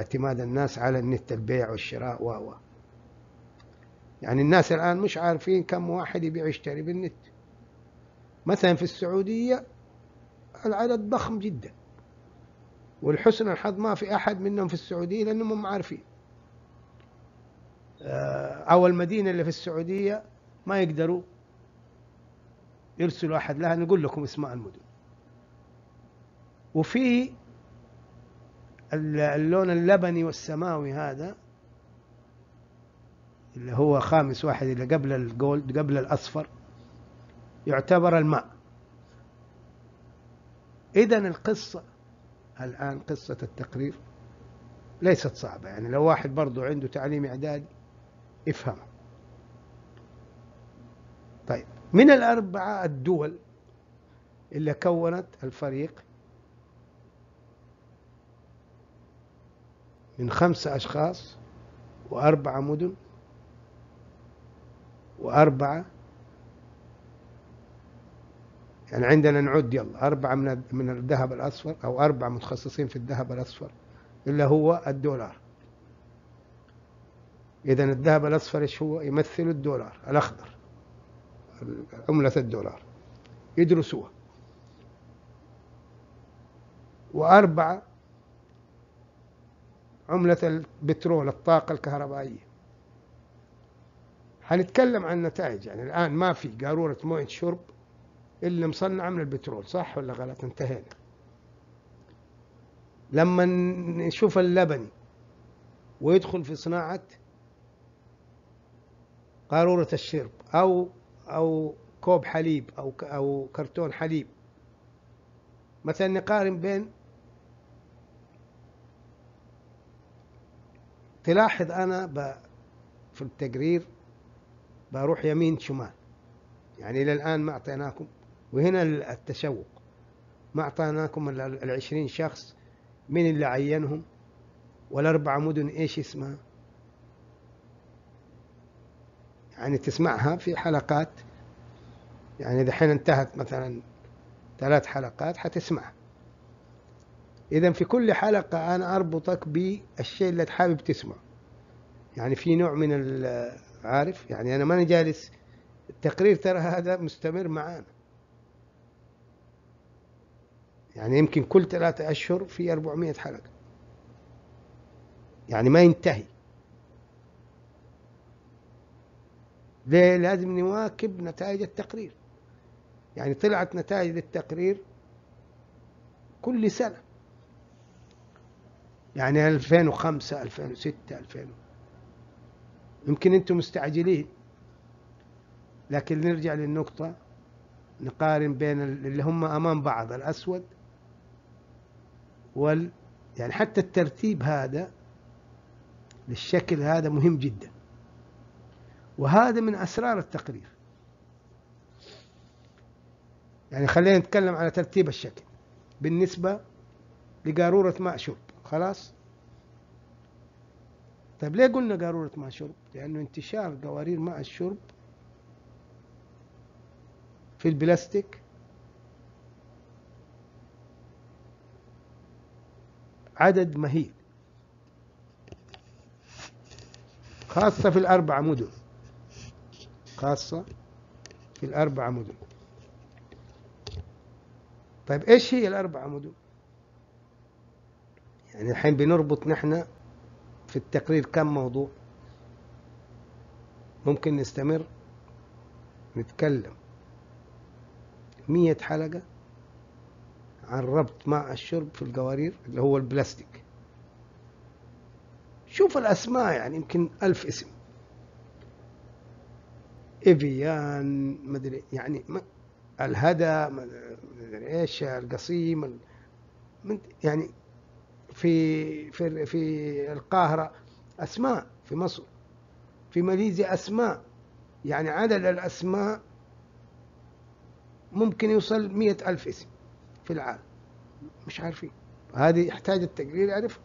اعتماد الناس على النت البيع والشراء و يعني الناس الآن مش عارفين كم واحد يبيع ويشتري بالنت. مثلا في السعودية العدد ضخم جدا. والحسن الحظ ما في أحد منهم في السعودية لأنهم ما عارفين. آه، أو المدينة اللي في السعودية ما يقدروا يرسلوا أحد لها. نقول لكم اسماء المدن. وفي اللون اللبني والسماوي هذا اللي هو خامس واحد اللي قبل الجولد قبل الأصفر يعتبر الماء. إذا القصة الآن قصة التقرير ليست صعبة. يعني لو واحد برضو عنده تعليم إعدادي افهمها طيب من الأربعة الدول اللي كونت الفريق من خمسة أشخاص وأربعة مدن وأربعة يعني عندنا نعد يلا أربعة من من الذهب الأصفر أو أربعة متخصصين في الذهب الأصفر اللي هو الدولار. إذا الذهب الأصفر إيش هو؟ يمثل الدولار الأخضر عملة الدولار. يدرسوها. وأربعة عملة البترول الطاقة الكهربائية. حنتكلم عن نتائج يعني الآن ما في قارورة موية شرب إلا مصنعة من البترول صح ولا غلط؟ انتهينا. لما نشوف اللبني ويدخل في صناعة قارورة الشرب أو أو كوب حليب أو أو كرتون حليب مثلا نقارن بين تلاحظ أنا في التقرير بروح يمين شمال. يعني إلى الآن ما أعطيناكم وهنا التشوق. ما أعطيناكم العشرين شخص من اللي عينهم؟ والأربع مدن إيش اسمها؟ يعني تسمعها في حلقات؟ يعني دحين انتهت مثلا ثلاث حلقات حتسمعها. إذا في كل حلقة أنا أربطك بالشيء اللي حابب تسمعه. يعني في نوع من عارف؟ يعني أنا ماني جالس التقرير ترى هذا مستمر معانا. يعني يمكن كل ثلاثة أشهر في 400 حلقة. يعني ما ينتهي. ليه؟ لازم نواكب نتائج التقرير. يعني طلعت نتائج للتقرير كل سنة. يعني 2005 2006 2000 يمكن أنتم مستعجلين. لكن نرجع للنقطة نقارن بين اللي هم أمام بعض الأسود وال يعني حتى الترتيب هذا للشكل هذا مهم جدا. وهذا من أسرار التقرير. يعني خلينا نتكلم على ترتيب الشكل. بالنسبة لقارورة ماء شرب خلاص. طيب ليه قلنا قارورة ماء شرب؟ لأنه انتشار قوارير ماء الشرب في البلاستيك. عدد مهيل. خاصة في الأربع مدن. خاصة في الأربع مدن. طيب إيش هي الأربع مدن؟ يعني الحين بنربط نحن في التقرير كم موضوع. ممكن نستمر نتكلم مية حلقة عن ربط ماء الشرب في القوارير اللي هو البلاستيك. شوف الأسماء يعني يمكن ألف اسم. إفيان مدري يعني الهدى مدري إيش القصيم يعني في في في القاهرة أسماء في مصر في ماليزيا أسماء. يعني عدد الأسماء ممكن يوصل مئة ألف اسم في العالم. مش عارفين. هذه يحتاج التقرير يعرف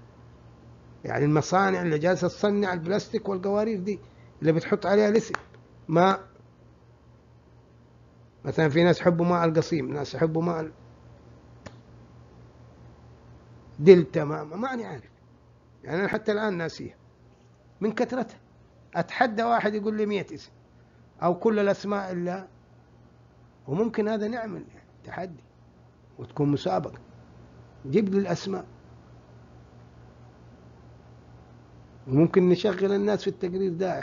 يعني المصانع اللي جالسة تصنع البلاستيك والقوارير دي اللي بتحط عليها الاسم. ماء مثلا في ناس يحبوا ماء القصيم ناس يحبوا ماء دلتا ما ماني عارف. يعني أنا حتى الآن ناسيها. من كثرتها. أتحدى واحد يقول لي مئة اسم. أو كل الأسماء إلا. وممكن هذا نعمل تحدي. وتكون مسابقة. جيب لي الأسماء. وممكن نشغل الناس في التقرير ده.